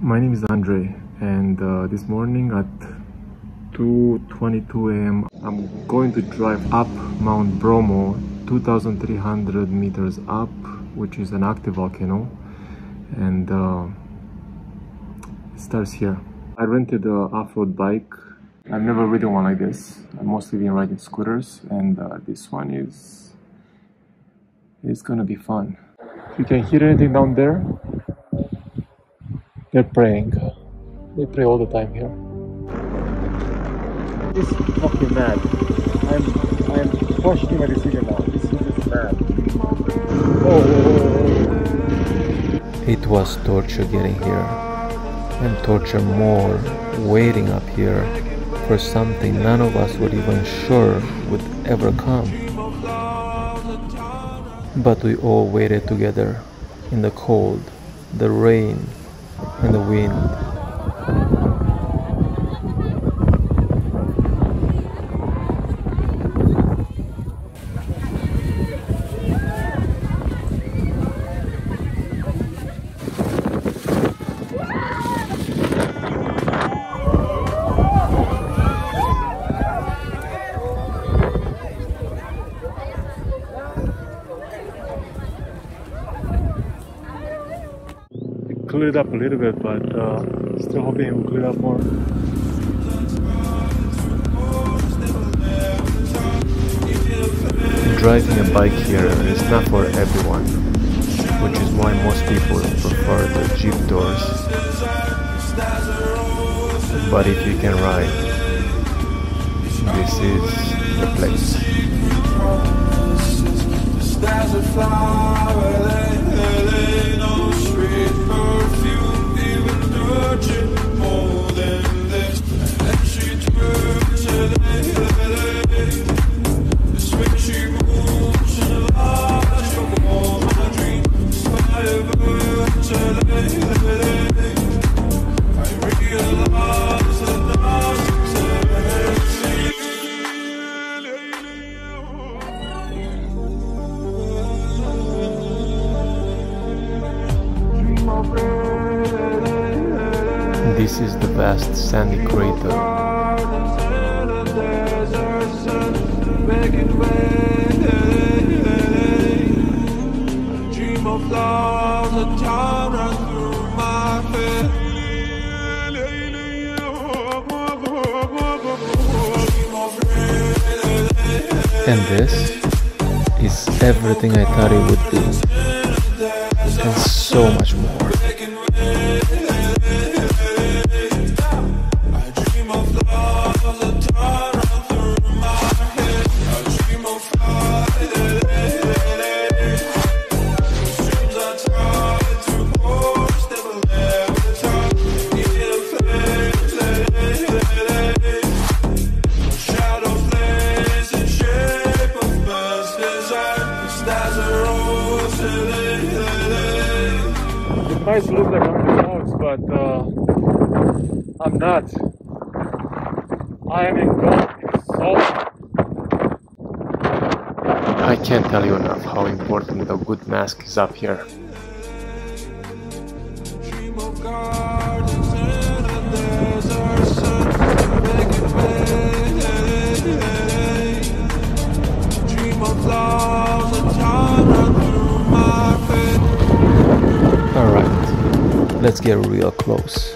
My name is Andrei, and uh, this morning at 2:22 a.m. I'm going to drive up Mount Bromo, 2,300 meters up, which is an active volcano, and uh, it starts here. I rented a off-road bike. I've never ridden one like this. I've mostly been riding scooters, and uh, this one is it's gonna be fun. You can hear anything down there, they're praying. They pray all the time here. This is fucking mad. I'm I'm questioning my decision now. This is just mad. Oh, oh, oh, oh. It was torture getting here, and torture more waiting up here for something none of us were even sure would ever come. But we all waited together in the cold, the rain, and the wind. Cleared up a little bit, but uh, still hoping it will clear up more. Driving a bike here is not for everyone, which is why most people prefer the Jeep doors. But if you can ride, this is the place. This is the vast sandy crater. And this is everything I thought it would be. And so much more. It might look like I'm in the clouds, but uh, I'm not. I am in God, in salt. I can't tell you enough how important the good mask is up here. Let's get real close.